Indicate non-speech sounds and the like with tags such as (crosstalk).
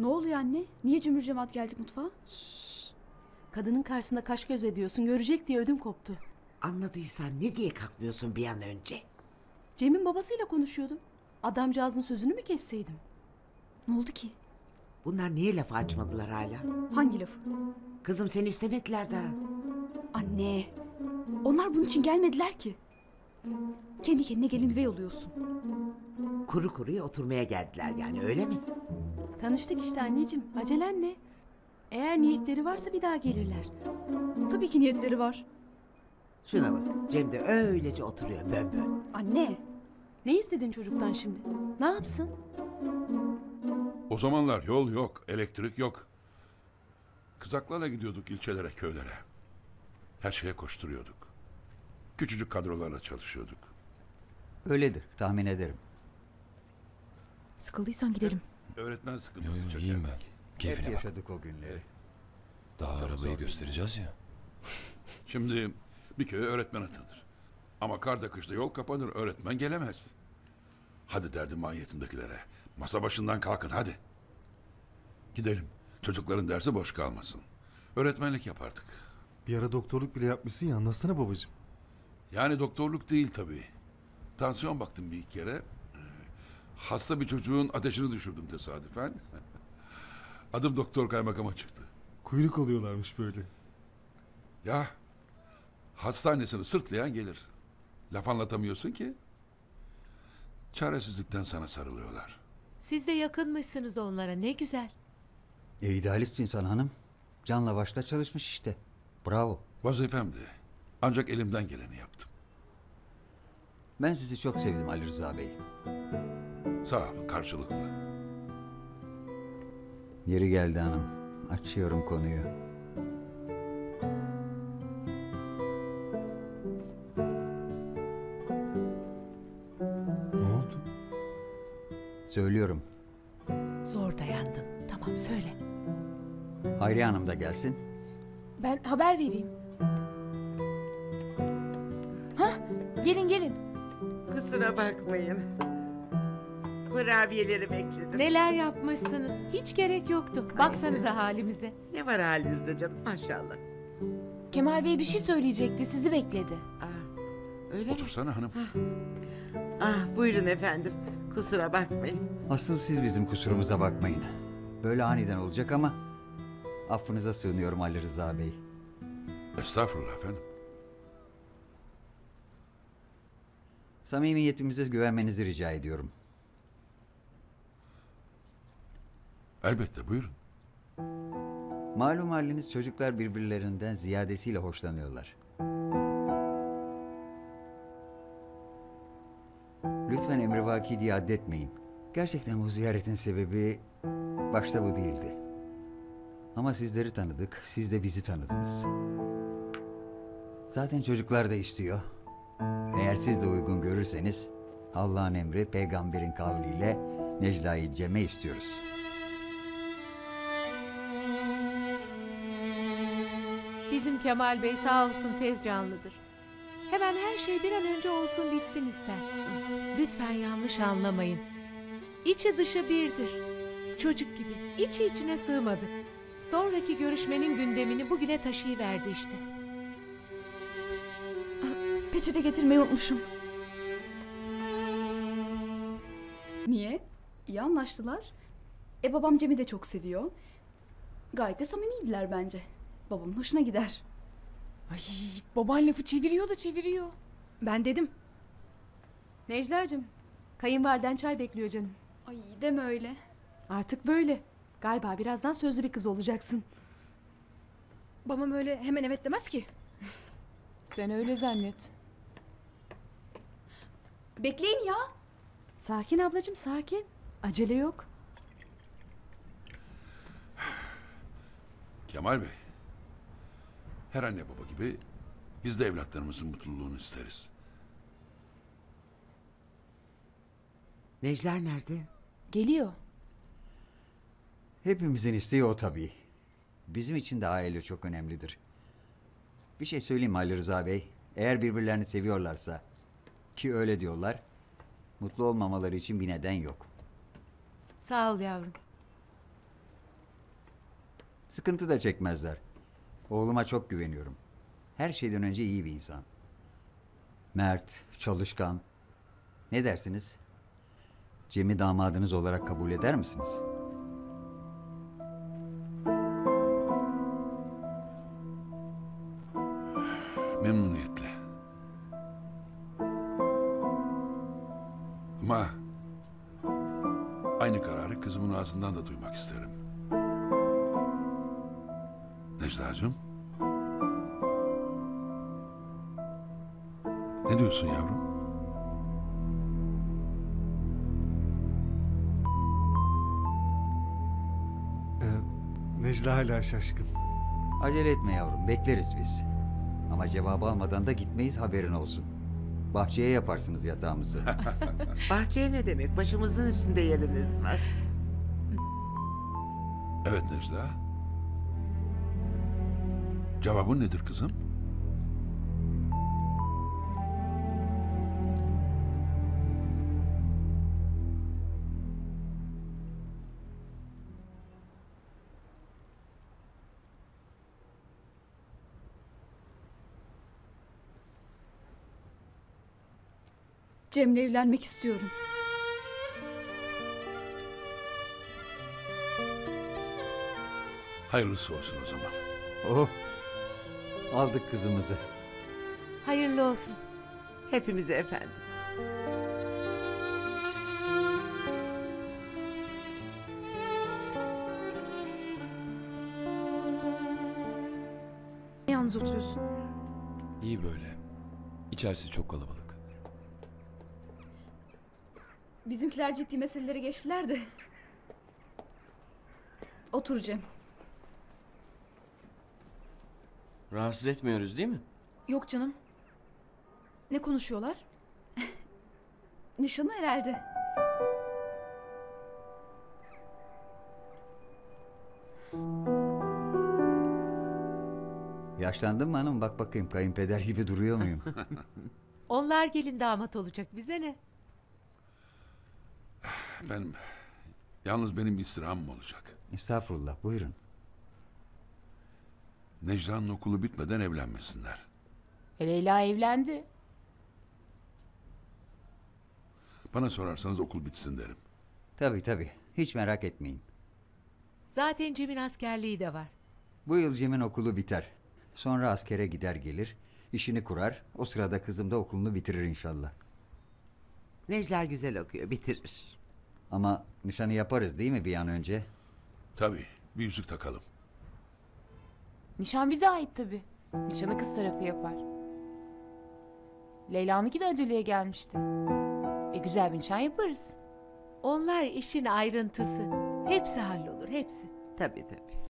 Ne oluyor anne? Niye cümbür cemaat geldik mutfağa? Kadının karşısında kaş göz ediyorsun. Görecek diye ödüm koptu. Anladıysan ne diye kalkmıyorsun bir an önce? Cem'in babasıyla konuşuyordum. Adamcağızın sözünü mü kesseydim? Ne oldu ki? Bunlar niye lafı açmadılar hala? Hangi lafı? Kızım seni istemediler daha. Anne. Onlar bunun için gelmediler ki. Kendi kendine gelin üvey oluyorsun. Kuru kuruya oturmaya geldiler yani öyle mi? Tanıştık işte anneciğim. Acelen ne? Eğer niyetleri varsa bir daha gelirler. Tabii ki niyetleri var. Şuna bak Cem de öylece oturuyor bön bön. Anne. Ne istedin çocuktan şimdi? Ne yapsın? O zamanlar yol yok, elektrik yok. Kızaklarla gidiyorduk ilçelere, köylere. Her şeye koşturuyorduk. Küçücük kadrolarla çalışıyorduk. Öyledir tahmin ederim. Sıkıldıysan gidelim. Öğretmen sıkıntısı yo, çekerdik. iyiyim ben. Hep Keyfine bak. yaşadık o günleri. Daha arabayı göstereceğiz ya. Şimdi bir köye öğretmen atanır. Ama karda kışta yol kapanır, öğretmen gelemez. Hadi derdim mahiyetindekilere. Masa başından kalkın hadi. Gidelim. Çocukların dersi boş kalmasın. Öğretmenlik yapardık. Bir ara doktorluk bile yapmışsın ya anlatsana babacığım. Yani doktorluk değil tabii. Tansiyon baktım bir iki kere. Hasta bir çocuğun ateşini düşürdüm tesadüfen. (laughs) Adım doktor kaymakama çıktı. Kuyruk oluyorlarmış böyle. Ya hastanesini sırtlayan gelir. Laf anlatamıyorsun ki. Çaresizlikten sana sarılıyorlar. Siz de yakınmışsınız onlara ne güzel. E, idealist insan hanım. Canla başla çalışmış işte. Bravo. Vazifemdi. Ancak elimden geleni yaptım. Ben sizi çok sevdim Ali Rıza Bey. Sağ olun karşılıklı. Yeri geldi hanım. Açıyorum konuyu. Ne oldu? Söylüyorum. Zor dayandın. Tamam söyle. Hayriye Hanım da gelsin. Ben haber vereyim. Hah, gelin gelin. Kusura bakmayın. Kurabiyeleri bekledim. Neler yapmışsınız. Hiç gerek yoktu. Baksanıza halimize. Ne var halinizde canım maşallah. Kemal Bey bir şey söyleyecekti, sizi bekledi. Ah, öyle mi? Otursana hanım. Ah buyurun efendim. Kusura bakmayın. Asıl siz bizim kusurumuza bakmayın. Böyle aniden olacak ama affınıza sığınıyorum Ali Rıza Bey. Estağfurullah efendim. Samimiyetimize güvenmenizi rica ediyorum. Elbette buyurun. Malum haliniz çocuklar birbirlerinden ziyadesiyle hoşlanıyorlar. Lütfen emrivaki diye addetmeyin. Gerçekten bu ziyaretin sebebi başta bu değildi. Ama sizleri tanıdık, siz de bizi tanıdınız. Zaten çocuklar da istiyor. Eğer siz de uygun görürseniz Allah'ın emri peygamberin kavliyle Necla'yı Cem'e istiyoruz. Bizim Kemal Bey sağ olsun tez canlıdır. Hemen her şey bir an önce olsun bitsin ister. Lütfen yanlış anlamayın. İçi dışı birdir. Çocuk gibi içi içine sığmadı. Sonraki görüşmenin gündemini bugüne taşıyıverdi işte. Peçete getirmeyi unutmuşum. Niye? İyi anlaştılar. E babam Cem'i de çok seviyor. Gayet de samimiydiler bence. Babamın hoşuna gider. Ay baban lafı çeviriyor da çeviriyor. Ben dedim. Necla'cığım, kayınvaliden çay bekliyor canım. Ay deme öyle. Artık böyle. Galiba birazdan sözlü bir kız olacaksın. Babam öyle hemen evet demez ki. Sen öyle zannet. Bekleyin ya. Sakin ablacığım sakin. Acele yok. Kemal Bey. Her anne baba gibi biz de evlatlarımızın mutluluğunu isteriz. Necla nerede? Geliyor. Hepimizin isteği o tabii. Bizim için de aile çok önemlidir. Bir şey söyleyeyim mi Ali Rıza Bey. Eğer birbirlerini seviyorlarsa ki öyle diyorlar, mutlu olmamaları için bir neden yok. Sağ ol yavrum. Sıkıntı da çekmezler. Oğluma çok güveniyorum. Her şeyden önce iyi bir insan. Mert, çalışkan. Ne dersiniz? Cem'i damadınız olarak kabul eder misiniz? Memnuniyetle. Ama aynı kararı kızımın ağzından da duymak isterim. Necla'cığım. Ne diyorsun yavrum? Ee, Necla hala şaşkın. Acele etme yavrum, bekleriz biz. Ama cevabı almadan da gitmeyiz haberin olsun. Bahçeye yaparsınız yatağımızı. (laughs) Bahçeye ne demek? Başımızın üstünde yeriniz var. Evet Necla. Cevabın nedir kızım? Cem'le evlenmek istiyorum. Hayırlısı olsun o zaman. oh, aldık kızımızı. Hayırlı olsun. Hepimize efendim. Yalnız oturuyorsun. İyi böyle. İçerisi çok kalabalık. Bizimkiler ciddi meselelere geçtiler de. Otur Cem. Rahatsız etmiyoruz değil mi? Yok canım. Ne konuşuyorlar? (laughs) Nişanı herhalde. Yaşlandın mı hanım? Bak bakayım kayınpeder gibi duruyor muyum? (laughs) Onlar gelin damat olacak bize ne? Efendim, yalnız benim bir istirhamım olacak. Estağfurullah, buyurun. Necla'nın okulu bitmeden evlenmesinler. E Leyla evlendi. Bana sorarsanız okul bitsin derim. Tabii tabii, hiç merak etmeyin. Zaten Cem'in askerliği de var. Bu yıl Cem'in okulu biter. Sonra askere gider gelir, işini kurar. O sırada kızım da okulunu bitirir inşallah. Necla güzel okuyor, bitirir. Ama nişanı yaparız değil mi bir an önce? Tabii, bir yüzük takalım. Nişan bize ait tabii. Nişanı kız tarafı yapar. Leyla'nınki de aceleye gelmişti. E güzel bir nişan yaparız. Onlar işin ayrıntısı. Hepsi hallolur hepsi. Tabii tabii.